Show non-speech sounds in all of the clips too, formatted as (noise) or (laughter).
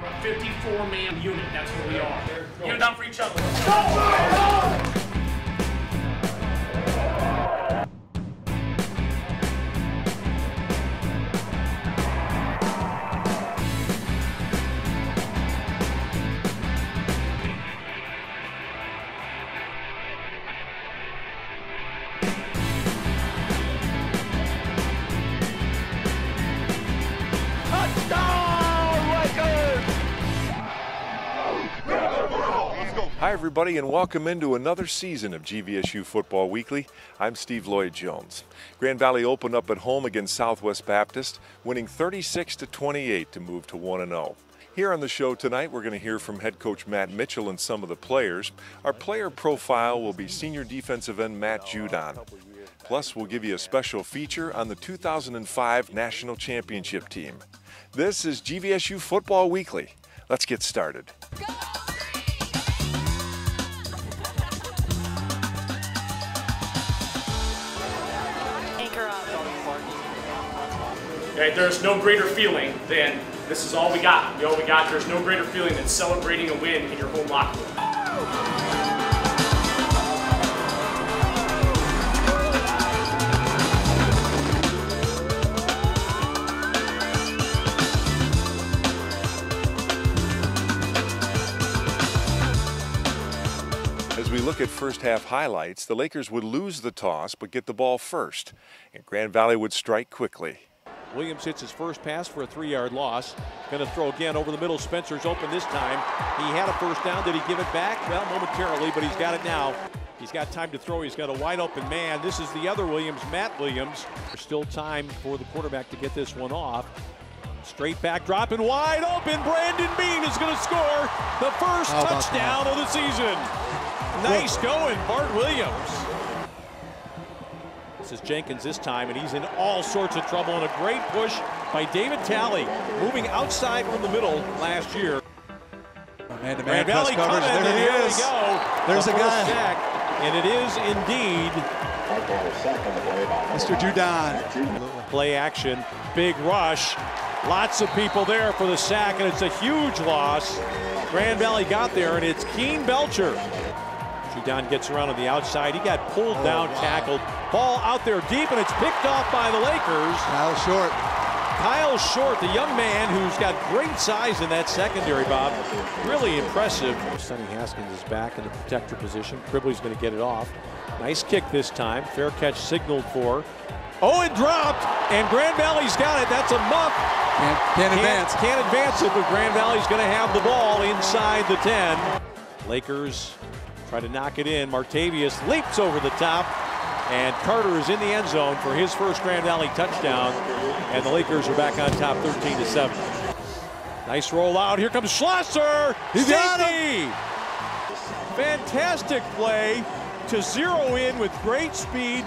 We're a 54 man unit, that's what we are. Get it down for each other. Hi, everybody, and welcome into another season of GVSU Football Weekly. I'm Steve Lloyd Jones. Grand Valley opened up at home against Southwest Baptist, winning 36 to 28 to move to 1 0. Here on the show tonight, we're going to hear from head coach Matt Mitchell and some of the players. Our player profile will be senior defensive end Matt Judon. Plus, we'll give you a special feature on the 2005 National Championship team. This is GVSU Football Weekly. Let's get started. Anchor Okay, there's no greater feeling than this is all we got. We all we got. There's no greater feeling than celebrating a win in your home locker room. As we look at first half highlights, the Lakers would lose the toss but get the ball first, and Grand Valley would strike quickly. Williams hits his first pass for a three-yard loss. Going to throw again over the middle. Spencer's open this time. He had a first down. Did he give it back? Well, momentarily, but he's got it now. He's got time to throw. He's got a wide open man. This is the other Williams, Matt Williams. There's still time for the quarterback to get this one off. Straight back dropping wide open. Brandon Bean is going to score the first touchdown of the season. Nice going, Bart Williams. Is Jenkins this time, and he's in all sorts of trouble. And a great push by David Talley, moving outside from the middle last year. Man to man Grand press Valley coverage. There he here is. There's The a guy. sack, and it is indeed Mr. Judon. play action, big rush. Lots of people there for the sack, and it's a huge loss. Grand Valley got there, and it's Keon Belcher. Judon gets around on the outside. He got pulled Oh, down, tackled. Ball out there deep, and it's picked off by the Lakers. Kyle Short. Kyle Short, the young man who's got great size in that secondary, Bob. Really impressive. Sonny Haskins is back in the protector position. Cribley's going to get it off. Nice kick this time. Fair catch signaled for. Oh, it dropped, and Grand Valley's got it. That's a muff. Can't, can't advance. Can't, can't advance it, but Grand Valley's going to have the ball inside the 10. Lakers try to knock it in. Martavius leaps over the top, and Carter is in the end zone for his first Grand Valley touchdown, and the Lakers are back on top 13 to 7. Nice roll out. Here comes Schlosser. He got Safety! Fantastic play to zero in with great speed.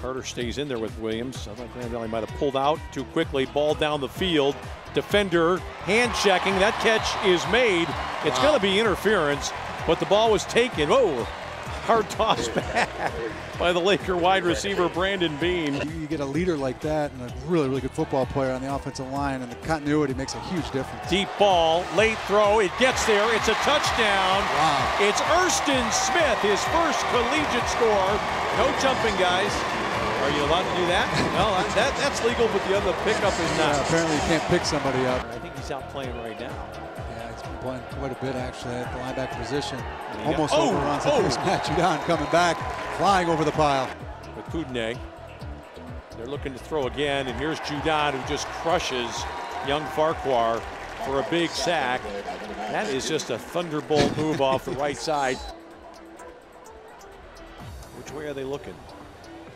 Carter stays in there with Williams. I thought Grand Valley might have pulled out too quickly. Ball down the field. Defender hand checking. That catch is made. It's going to be interference, but the ball was taken. Oh, hard toss back by the Laker wide receiver Brandon Bean. You get a leader like that and a really, really good football player on the offensive line, and the continuity makes a huge difference. Deep ball, late throw. It gets there. It's a touchdown. Wow. It's Urston Smith, his first collegiate score. No jumping, guys. Are you allowed to do that? (laughs) No, that, that's legal, but the other pickup is not. Yeah, apparently you can't pick somebody up. I think he's out playing right now. Quite a bit actually at the linebacker position. got- Almost Oh, overruns. oh. There's Matt Judon coming back, flying over the pile. With Kudne. They're looking to throw again, and here's Judon who just crushes young Farquhar for a big sack. That is just a thunderbolt move off the right side. Which way are they looking?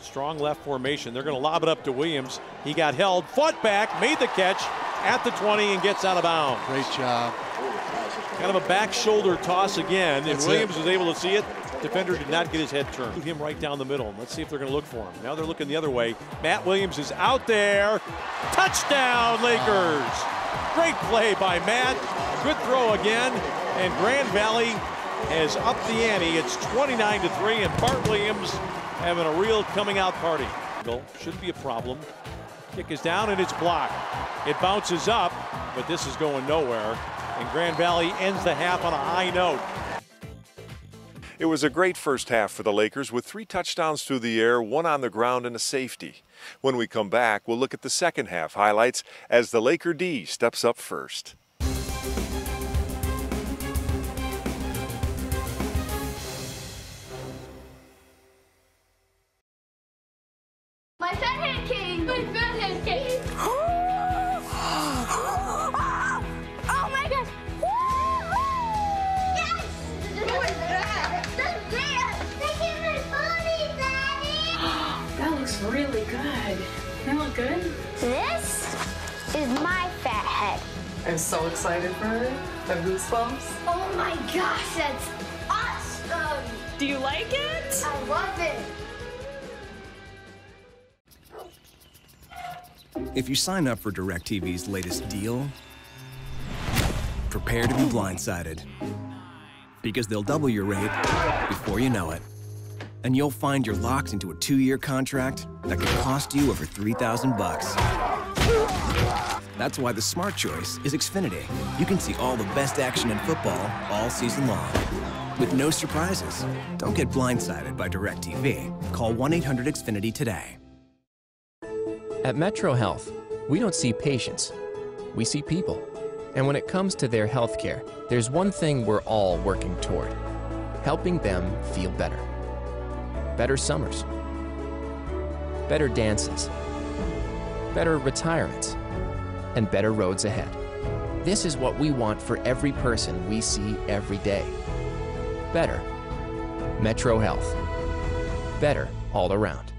Strong left formation. They're going to lob it up to Williams. He got held, fought back, made the catch at the 20 and gets out of bounds. Great job. Kind of a back shoulder toss again, and Williams it. was able to see it. Defender did not get his head turned. Put him right down the middle. Let's see if they're going to look for him. Now they're looking the other way. Matt Williams is out there. Touchdown, Lakers. Great play by Matt. Good throw again. And Grand Valley has upped the ante. It's 29 to 3, and Bart Williams having a real coming out party. Goal Shouldn't be a problem. Kick is down and it's blocked. It bounces up. but this is going nowhere. And Grand Valley ends the half on a high note. It was a great first half for the Lakers with three touchdowns through the air, one on the ground, and a safety. When we come back, we'll look at the second half highlights as the Laker D steps up first. Good. That look good? This is my fat head. I'm so excited for it. The goosebumps. Oh my gosh, that's awesome! Do you like it? I love it! If you sign up for DirecTV's latest deal, prepare to be blindsided. Because they'll double your rate before you know it. And you'll find you're locked into a two-year contract that could cost you over 3000 bucks. That's why the smart choice is Xfinity. You can see all the best action in football all season long. With no surprises. Don't get blindsided by DirecTV. Call 1-800-XFINITY today. At Metro Health, we don't see patients, we see people. And when it comes to their health care, there's one thing we're all working toward helping them feel better. Better summers, better dances, better retirements, and better roads ahead. This is what we want for every person we see every day. Better. Metro Health. Better all around.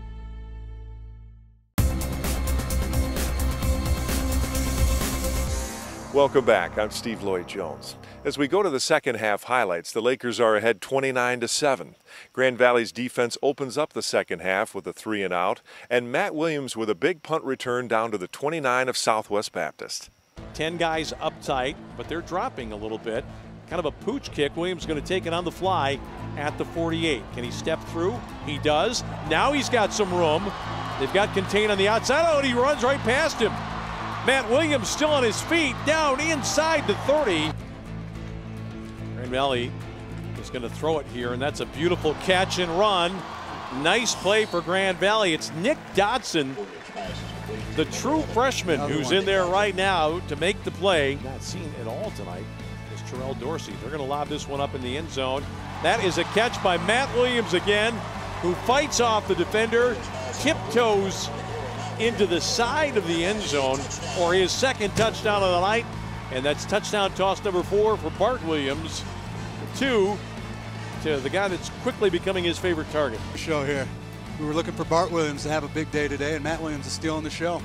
Welcome back. I'm Steve Lloyd Jones. As we go to the second half highlights, the Lakers are ahead 29 to 7. Grand Valley's defense opens up the second half with a three and out, and Matt Williams with a big punt return down to the 29 of Southwest Baptist. 10 guys uptight, but they're dropping a little bit. Kind of a pooch kick. Williams going to take it on the fly at the 48. Can he step through? He does. Now he's got some room. They've got contained on the outside. Oh, and he runs right past him. Matt Williams still on his feet, down inside the 30. Valley is going to throw it here, and that's a beautiful catch and run. Nice play for Grand Valley. It's Nick Dodson, the true freshman who's in there right now to make the play. Not seen at all tonight is Terrell Dorsey. They're going to lob this one up in the end zone. That is a catch by Matt Williams again, who fights off the defender, tiptoes into the side of the end zone for his second touchdown of the night. And that's touchdown toss number four for Bart Williams. Two to the guy that's quickly becoming his favorite target. Show here. We were looking for Bart Williams to have a big day today, and Matt Williams is stealing the show.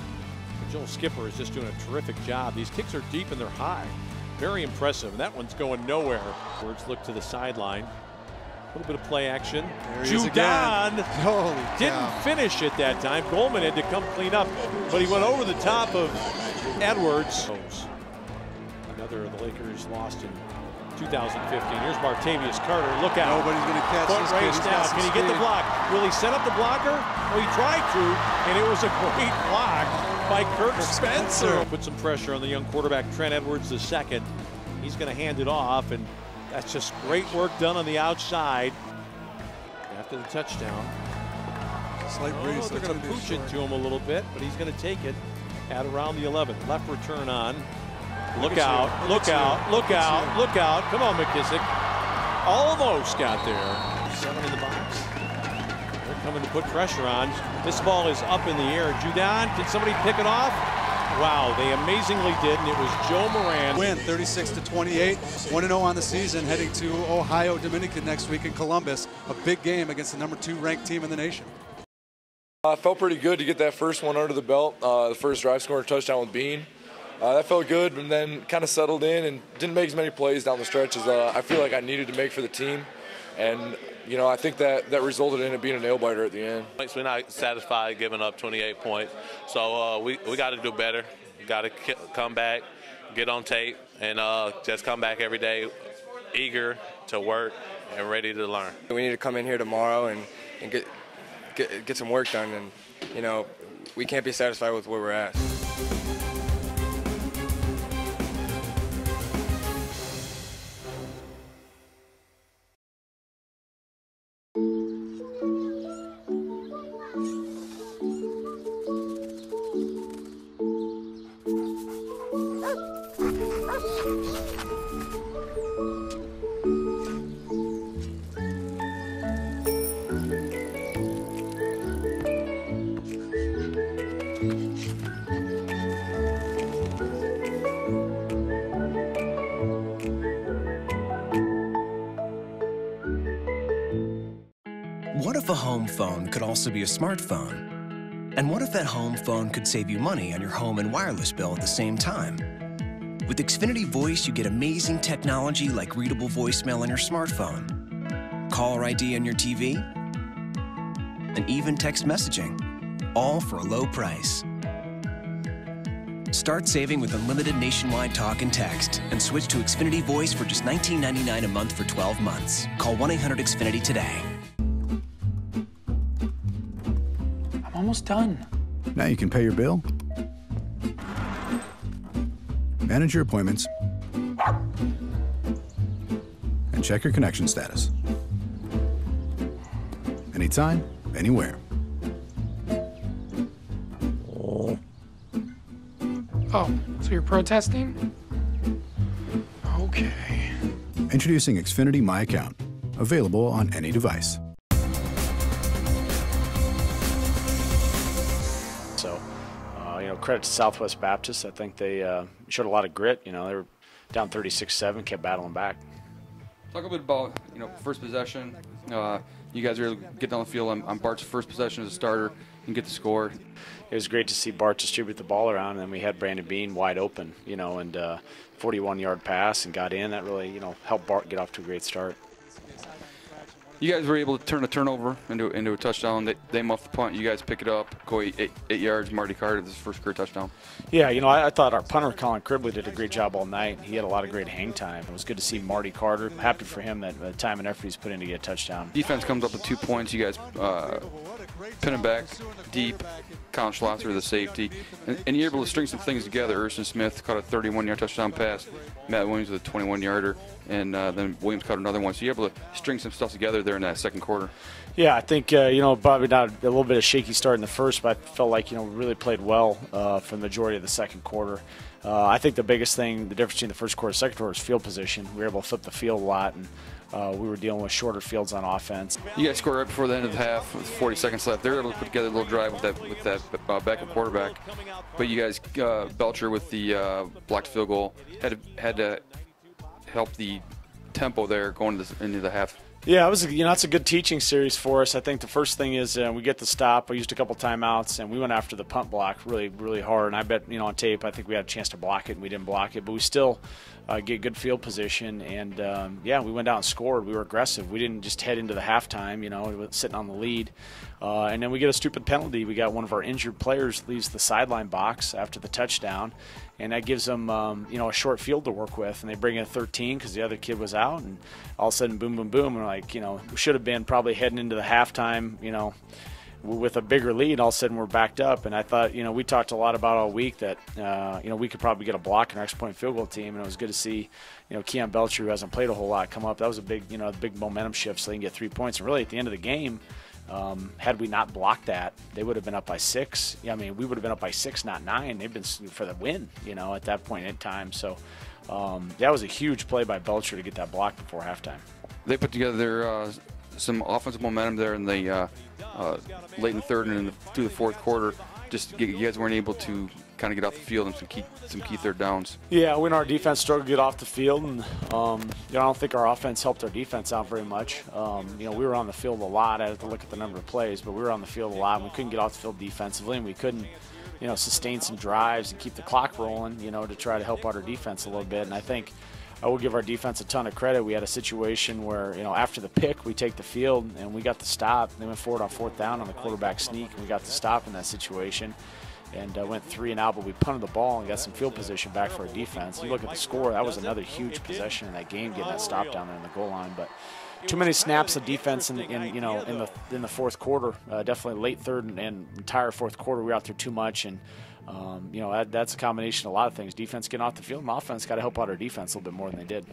Joel Skipper is just doing a terrific job. These kicks are deep and they're high. Very impressive. And that one's going nowhere. Words look to the sideline. A little bit of play action. There he is Judon didn't cow. finish it that time. Goldman had to come clean up, but he went over the top of Edwards. Another of the Lakers lost in 2015. Here's Martavius Carter. Look out. Nobody's going to catch Foot this race got some Can he get the block? Will he set up the blocker? Well, he tried to, and it was a great block by Kirk Spencer. Put some pressure on the young quarterback, Trent Edwards II. He's going to hand it off, and that's just great work done on the outside. After the touchdown. Slight Oh, breeze. they're going to pooch it to him a little bit, but he's going to take it at around the 11. Left return on. Look out, Look look out, look Look out, look out. Come on, McKissick. Almost got there. Seven in the box. They're coming to put pressure on. This ball is up in the air. Judon, can somebody pick it off? Wow, they amazingly did, and it was Joe Moran. Win 36 to 28, 1 0 on the season, heading to Ohio Dominican next week in Columbus. A big game against the number two ranked team in the nation. Uh, felt pretty good to get that first one under the belt. Uh, the first drive scoring touchdown with Bean. Uh, that felt good, and then kind of settled in and didn't make as many plays down the stretch as uh, I feel like I needed to make for the team. And you know, I think that that resulted in it being a nail biter at the end. We're not satisfied giving up 28 points, so uh, we we got to do better. Got to come back, get on tape, and uh, just come back every day, eager to work and ready to learn. We need to come in here tomorrow and, and get, get get some work done, and you know we can't be satisfied with where we're at. Also be a smartphone? And what if that home phone could save you money on your home and wireless bill at the same time? With Xfinity Voice, you get amazing technology like readable voicemail on your smartphone, caller ID on your TV, and even text messaging, all for a low price. Start saving with unlimited nationwide talk and text and switch to Xfinity Voice for just $19.99 a month for 12 months. Call 1 800 Xfinity today. Almost done. Now you can pay your bill, manage your appointments, and check your connection status. Anytime, anywhere. Oh, so you're protesting? Okay. Introducing Xfinity My Account, available on any device. Credit to Southwest Baptist. I think they uh, showed a lot of grit. You know, they were down 36-7, kept battling back. Talk a bit about you know first possession. Uh, you guys are able to get down the field on, on Bart's first possession as a starter and get the score. It was great to see Bart distribute the ball around, and then we had Brandon Bean wide open, you know, and 41-yard pass and got in. That really, you know, helped Bart get off to a great start. You guys were able to turn a turnover into into a touchdown. They, they muff the punt. You guys pick it up, go eight, eight, eight yards. Marty Carter, this first career touchdown. Yeah, you know, I, I, thought our punter Colin Cribley did a great job all night. He had a lot of great hang time. It was good to see Marty Carter. Happy for him that the time and effort he's put in to get a touchdown. Defense comes up with two points. You guys uh, pin it back deep. Colin Schlosser, the safety, and, and, you're able to string some things together. Urston Smith caught a 31-yard touchdown pass. Matt Williams with a 21-yarder, and uh, then Williams caught another one. So you're able to string some stuff together there in that second quarter. Yeah, I think uh, you know probably not a little bit of shaky start in the first, but I felt like you know really played well uh, for the majority of the second quarter. Uh, I think the biggest thing, the difference between the first quarter and second quarter, is field position. We were able to flip the field a lot, and uh, we were dealing with shorter fields on offense. You guys scored right before the end of the half with 40 seconds left. They're able to put together a little drive with that with that uh, backup quarterback, but you guys, uh, Belcher with the uh, blocked field goal, had had to help the tempo there going into the half. Yeah, it was. You know, it's a good teaching series for us. I think the first thing is uh, we get the stop. We used a couple timeouts, and we went after the punt block really, really hard. And I bet you know on tape, I think we had a chance to block it, and we didn't block it, but we still uh, get good field position. And um, yeah, we went out and scored. We were aggressive. We didn't just head into the halftime. You know, sitting on the lead, uh, and then we get a stupid penalty. We got one of our injured players leaves the sideline box after the touchdown, and that gives them um, you know a short field to work with. And they bring in 13 because the other kid was out, and all of a sudden, boom, boom, boom. And like, you know, should have been probably heading into the halftime. You know with a bigger lead, all of a sudden we're backed up. And I thought, you know, we talked a lot about all week that, uh, you know, we could probably get a block in our extra point field goal team. And it was good to see, you know, Keon Belcher, who hasn't played a whole lot, come up. That was a big, you know, big momentum shift so they can get three points. And really at the end of the game, um, had we not blocked that, they would have been up by six. I mean, we would have been up by six, not nine. They've been for the win, you know, at that point in time. So um, that was a huge play by Belcher to get that block before halftime. They put together uh, some offensive momentum there in the uh, uh, late in the third and the, through the fourth quarter. Just you guys weren't able to kind of get off the field and some key some key third downs. Yeah, when our defense struggled to get off the field, and um, you know, I don't think our offense helped our defense out very much. Um, you know, we were on the field a lot. I had to look at the number of plays, but we were on the field a lot. And we couldn't get off the field defensively, and we couldn't, you know, sustain some drives and keep the clock rolling. You know, to try to help out our defense a little bit. And I think I will give our defense a ton of credit. We had a situation where, you know, after the pick, we take the field and we got the stop. They went forward on fourth down on the quarterback sneak, and we got the stop in that situation. And uh, went three and out, but we punted the ball and got some field position back for our defense. You look at the score; that was another huge possession in that game, getting that stop down there in the goal line. But too many snaps of defense in, in you know in the in the fourth quarter. Uh, definitely late third and, and, entire fourth quarter, we were out there too much, and um, you know that, that's a combination of a lot of things. Defense getting off the field, and offense got to help out our defense a little bit more than they did.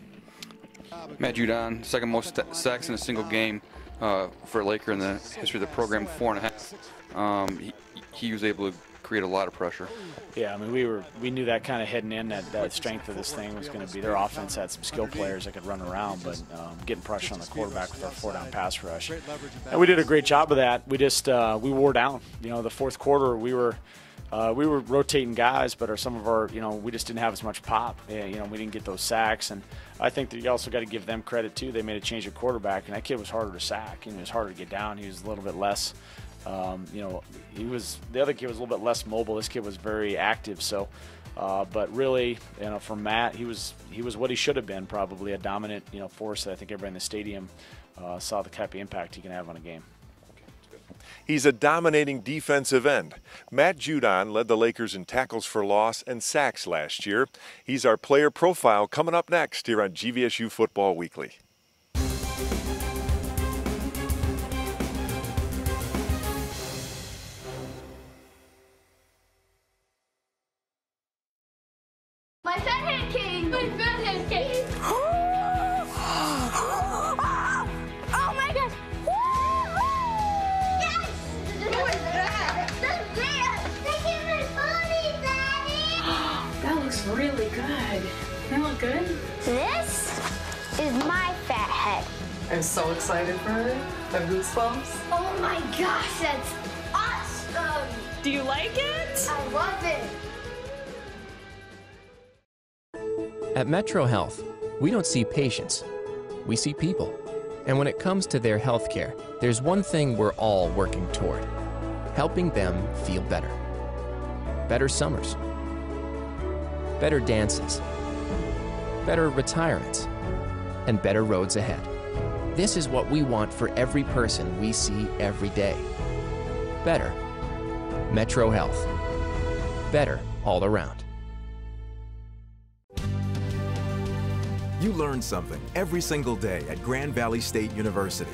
Matt Judon, second most sacks in a single game uh, for a Laker in the history of the program, four and a half. Um, he, he was able to create a lot of pressure. Yeah, I mean, we were we knew that kind of heading in that, that strength of this thing was going to be their offense had some skill players that could run around, but um, getting pressure on the quarterback with our four down pass rush, and we did a great job of that. We just uh, we wore down. You know, the fourth quarter we were uh, we were rotating guys, but our, some of our, you know, we just didn't have as much pop. Yeah, you know, we didn't get those sacks, and I think that you also got to give them credit too. They made a change at quarterback, and that kid was harder to sack. You know, it was harder to get down. He was a little bit less. Um, you know, he was the other kid was a little bit less mobile. This kid was very active. So, uh, but really, you know, for Matt, he was he was what he should have been, probably a dominant, you know, force that I think everybody in the stadium uh, saw the type of impact he can have on a game. He's a dominating defensive end. Matt Judon led the Lakers in tackles for loss and sacks last year. He's our player profile coming up next here on GVSU Football Weekly. Metro Health, we don't see patients, we see people. And when it comes to their health care, there's one thing we're all working toward helping them feel better. Better summers, better dances, better retirements, and better roads ahead. This is what we want for every person we see every day. Better. Metro Health. Better all around. You learn something every single day at Grand Valley State University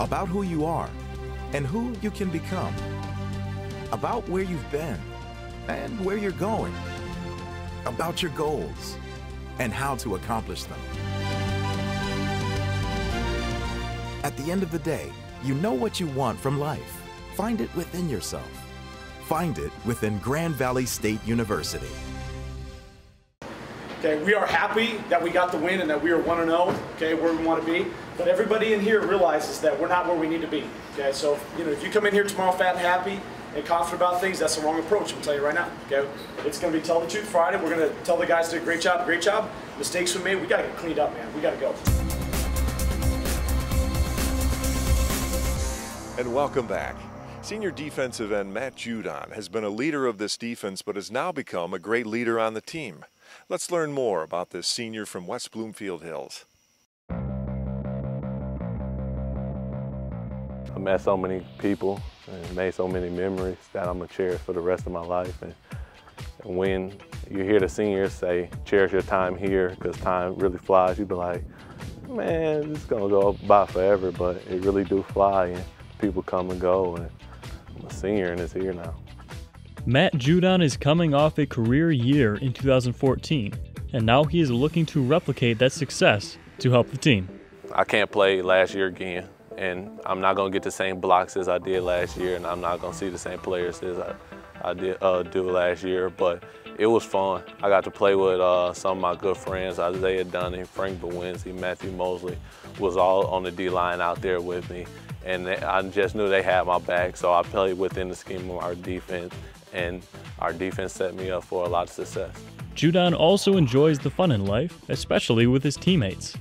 about who you are and who you can become, about where you've been and where you're going, about your goals and how to accomplish them. At the end of the day, you know what you want from life. Find it within yourself. Find it within Grand Valley State University. Okay, we are happy that we got the win and that we are 1 0, okay, where we want to be. But everybody in here realizes that we're not where we need to be. Okay, so you know, if you come in here tomorrow fat and happy and confident about things, that's the wrong approach. I'm telling you right now. Okay, it's going to be tell the truth Friday. We're going to tell the guys did a great job, great job. Mistakes we made, we got to get cleaned up, man. We got to go. And welcome back. Senior defensive end Matt Judon has been a leader of this defense, but has now become a great leader on the team. Let's learn more about this senior from West Bloomfield Hills. I met so many people and made so many memories that I'm gonna cherish for the rest of my life. And, when you hear the seniors say, cherish your time here, because time really flies, you'd be like, man, it's gonna go by forever, but it really do fly, and people come and go, and I'm a senior and it's here now. Matt Judon is coming off a career year in 2014, and now he is looking to replicate that success to help the team. I can't play last year again, and I'm not gonna get the same blocks as I did last year, and I'm not gonna see the same players as I, I did uh, do last year. But it was fun. I got to play with uh, some of my good friends, Isaiah Dunning, Frank Bawinski, Matthew Mosley, was all on the D line out there with me, and I just knew they had my back. So I played within the scheme of our defense, and our defense set me up for a lot of success. Judon also enjoys the fun in life, especially with his teammates.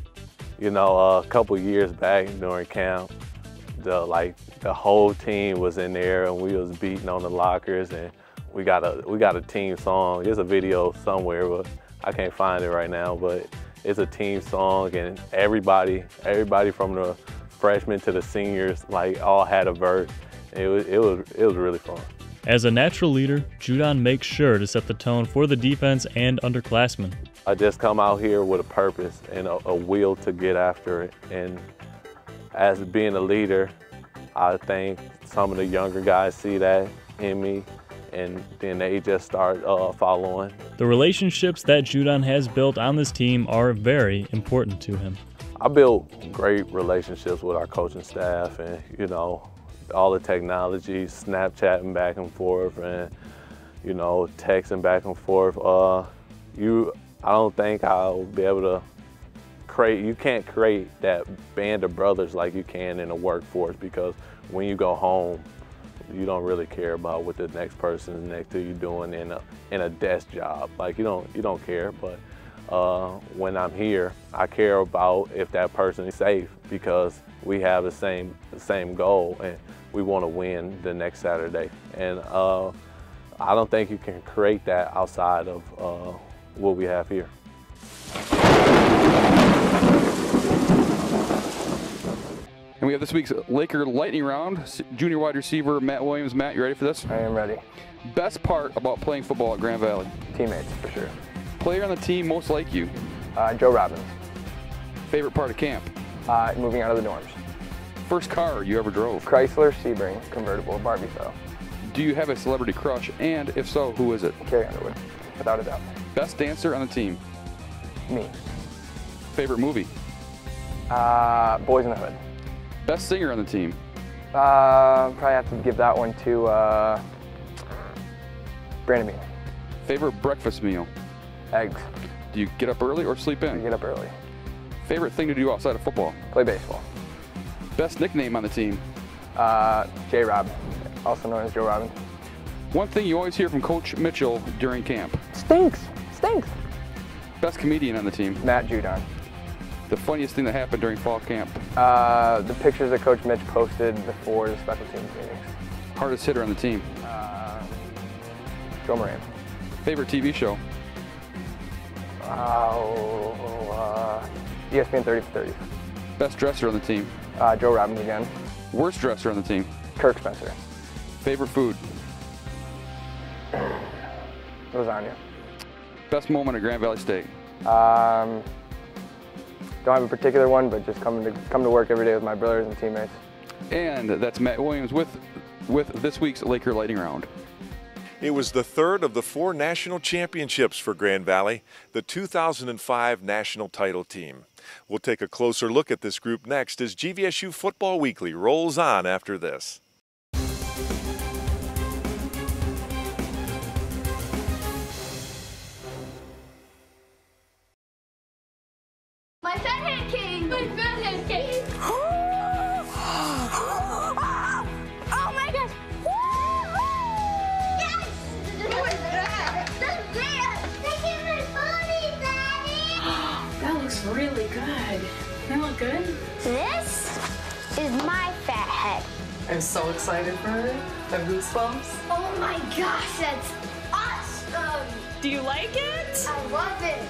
You know, a couple years back during camp, the like the whole team was in there and we was beating on the lockers and we got a we got a team song. There's a video somewhere, but I can't find it right now. But it's a team song and everybody everybody from the freshmen to the seniors like all had a verse. It was it was it was really fun. As a natural leader, Judon makes sure to set the tone for the defense and underclassmen. I just come out here with a purpose and a, a will to get after it. And as being a leader, I think some of the younger guys see that in me and then they just start uh, following. The relationships that Judon has built on this team are very important to him. I built great relationships with our coaching staff and, you know, all the technology, Snapchatting back and forth and, you know, texting back and forth. Uh, you, I don't think I'll be able to create, you can't create that band of brothers like you can in a workforce because when you go home, you don't really care about what the next person next to you doing in a in a desk job. Like you don't you don't care, but uh, when I'm here, I care about if that person is safe because we have the same the same goal and we want to win the next Saturday. And uh, I don't think you can create that outside of uh, what we have here. And we have this week's Laker lightning round. Junior wide receiver Matt Williams. Matt, you ready for this? I am ready. Best part about playing football at Grand Valley? Teammates, for sure. Player on the team most like you? Uh, Joe Robbins. Favorite part of camp? Uh, moving out of the dorms. First car you ever drove? Chrysler Sebring convertible Barbie style. Do you have a celebrity crush? And if so, who is it? Carrie Underwood, without a doubt. Best dancer on the team? Me. Favorite movie? Uh, Boys in the Hood. Best singer on the team? Uh, probably have to give that one to uh, Brandon Bean. Favorite breakfast meal? Eggs. Do you get up early or sleep in? I get up early. Favorite thing to do outside of football? Play baseball. Best nickname on the team? Uh, J Rob, also known as Joe Robin. One thing you always hear from Coach Mitchell during camp? Stinks. Stinks. Best comedian on the team? Matt Judon. The funniest thing that happened during fall camp? Uh, the pictures that Coach Mitch posted before the special teams meetings. Hardest hitter on the team? Uh, Joe Moran. Favorite TV show? Oh, uh, ESPN 30 for 30. Best dresser on the team? Uh, Joe Robbins again. Worst dresser on the team? Kirk Spencer. Favorite food? Lasagna. Best moment at Grand Valley State? Um, don't have a particular one, but just coming to come to work every day with my brothers and teammates. And that's Matt Williams with with this week's Laker Lightning Round. It was the third of the four national championships for Grand Valley, the 2005 national title team. We'll take a closer look at this group next as GVSU Football Weekly rolls on after this. So excited for her. I have goosebumps. Oh my gosh, that's awesome! Do you like it? I love it!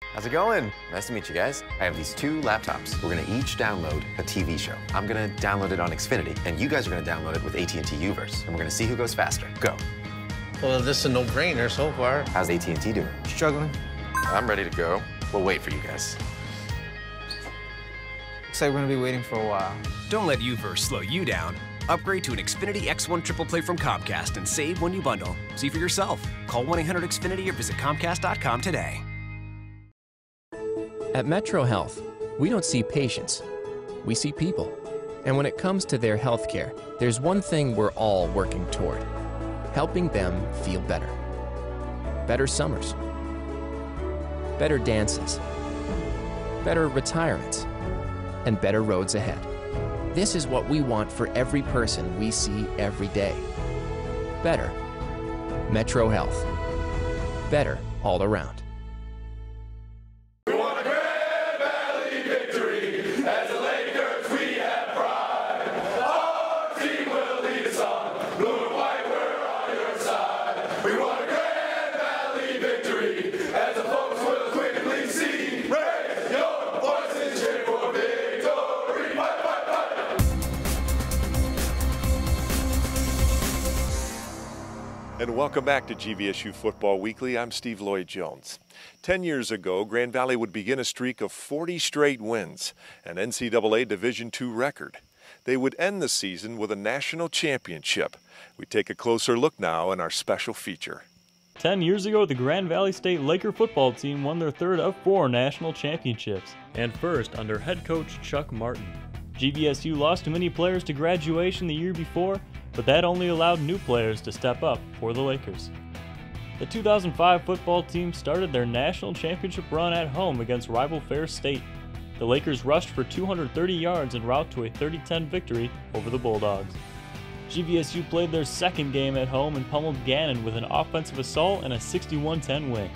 How's it going? Nice to meet you guys. I have these two laptops. We're gonna each download a TV show. I'm gonna download it on Xfinity, and you guys are gonna download it with AT&T Uverse, and we're gonna see who goes faster. Go. Well, this is a no-brainer so far. How's AT&T doing? Struggling. I'm ready to go. We'll wait for you guys. Looks like we're gonna be waiting for a while. Don't let Uverse slow you down. Upgrade to an Xfinity X1 Triple Play from Comcast and save when you bundle. See for yourself. Call 1-800-XFINITY or visit Comcast.com today. At Metro Health, we don't see patients, we see people. And when it comes to their health care, there's one thing we're all working toward helping them feel better. Better summers, better dances, better retirements, and better roads ahead. This is what we want for every person we see every day. Better. Metro Health. Better all around. Welcome back to GVSU Football Weekly. I'm Steve Lloyd Jones. Ten years ago, Grand Valley would begin a streak of 40 straight wins, an NCAA Division II record. They would end the season with a national championship. We take a closer look now in our special feature. Ten years ago, the Grand Valley State Laker football team won their third of four national championships, and first under head coach Chuck Martin. GVSU lost many players to graduation the year before, but that only allowed new players to step up for the Lakers. The 2005 football team started their national championship run at home against rival Ferris State. the Lakers rushed for 230 yards en route to a 30-10 victory over the Bulldogs. GVSU played their second game at home and pummeled Gannon with an offensive assault and a 61-10 win.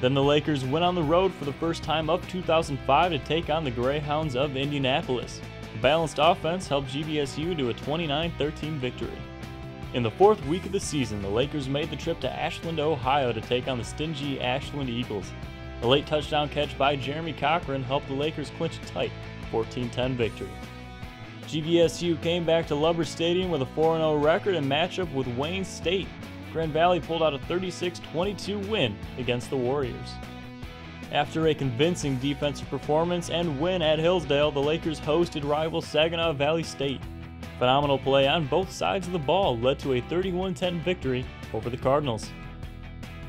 Then the Lakers went on the road for the first time of 2005 to take on the Greyhounds of Indianapolis. Balanced offense helped GVSU to a 29-13 victory. In the fourth week of the season, the Lakers made the trip to Ashland, Ohio to take on the stingy Ashland Eagles. A late touchdown catch by Jeremy Cochran helped the Lakers clinch a tight 14-10 victory. GVSU came back to Lubbers Stadium with a 4-0 record and matchup with Wayne State. Grand Valley pulled out a 36-22 win against the Warriors. After a convincing defensive performance and win at Hillsdale, the Lakers hosted rival Saginaw Valley State. Phenomenal play on both sides of the ball led to a 31-10 victory over the Cardinals.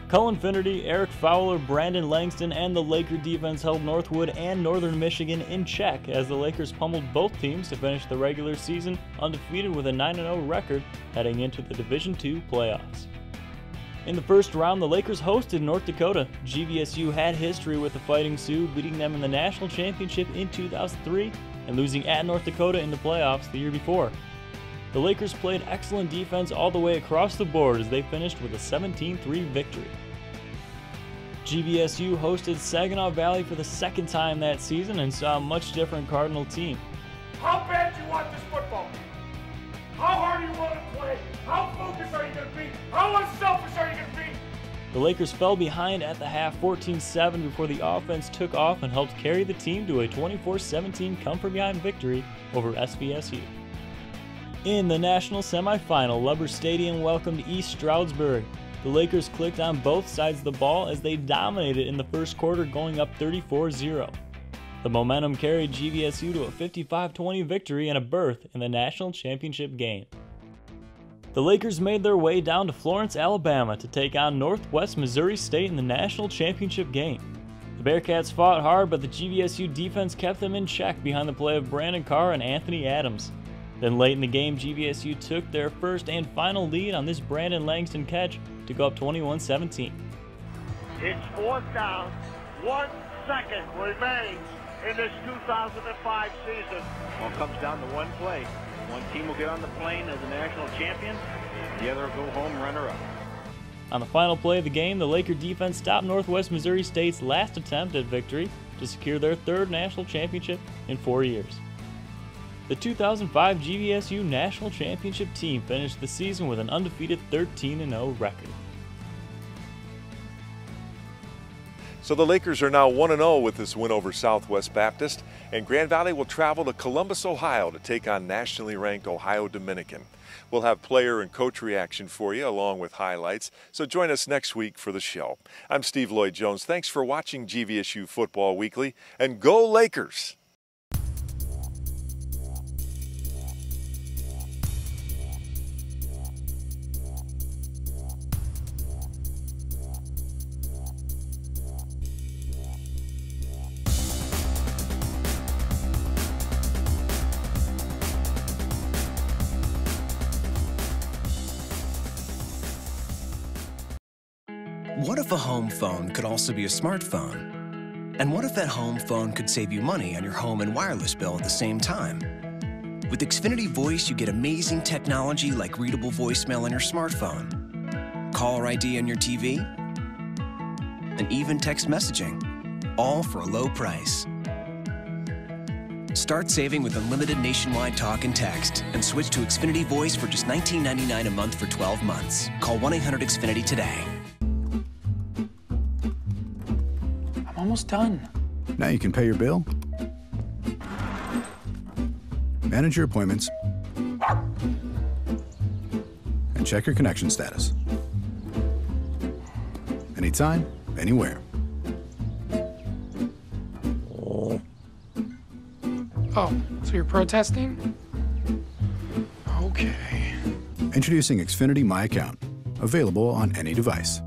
Cullen Finnerty, Eric Fowler, Brandon Langston, and the Laker defense held Northwood and Northern Michigan in check as the Lakers pummeled both teams to finish the regular season undefeated with a 9-0 record heading into the Division II playoffs. In the first round, the Lakers hosted North Dakota. GVSU had history with the Fighting Sioux, beating them in the national championship in 2003 and losing at North Dakota in the playoffs the year before. The Lakers played excellent defense all the way across the board as they finished with a 17 3 victory. GVSU hosted Saginaw Valley for the second time that season and saw a much different Cardinal team. How bad do you want this football? How hard do you want to play? How focused are you going to be? How unselfish The Lakers fell behind at the half 14-7 before the offense took off and helped carry the team to a 24-17 come from behind victory over SVSU. In the national semifinal, Lubbers Stadium welcomed East Stroudsburg. The Lakers clicked on both sides of the ball as they dominated in the first quarter, going up 34 0. The momentum carried GVSU to a 55 20 victory and a berth in the national championship game. The Lakers made their way down to Florence, Alabama to take on Northwest Missouri State in the national championship game. The Bearcats fought hard, but the GVSU defense kept them in check behind the play of Brandon Carr and Anthony Adams. Then late in the game, GVSU took their first and final lead on this Brandon Langston catch to go up 21-17. It's fourth down. One second remains in this 2005 season. Well, it comes down to one play. One team will get on the plane as a national champion. The other will go home runner-up. On the final play of the game, the Laker defense stopped Northwest Missouri State's last attempt at victory to secure their third national championship in four years. The 2005 GVSU National Championship team finished the season with an undefeated 13-0 record. So the Lakers are now 1-0 with this win over Southwest Baptist, and Grand Valley will travel to Columbus, Ohio to take on nationally ranked Ohio Dominican. We'll have player and coach reaction for you along with highlights, so join us next week for the show. I'm Steve Lloyd Jones. Thanks for watching GVSU Football Weekly, and go Lakers! Also be a smartphone? And what if that home phone could save you money on your home and wireless bill at the same time? With Xfinity Voice, you get amazing technology like readable voicemail on your smartphone, caller ID on your TV, and even text messaging, all for a low price. Start saving with unlimited nationwide talk and text and switch to Xfinity Voice for just $19.99 a month for 12 months. Call 1-800-XFINITY today. Almost done. Now you can pay your bill, manage your appointments, and check your connection status. Anytime, anywhere. Oh, so you're protesting? Okay. Introducing Xfinity My Account, available on any device.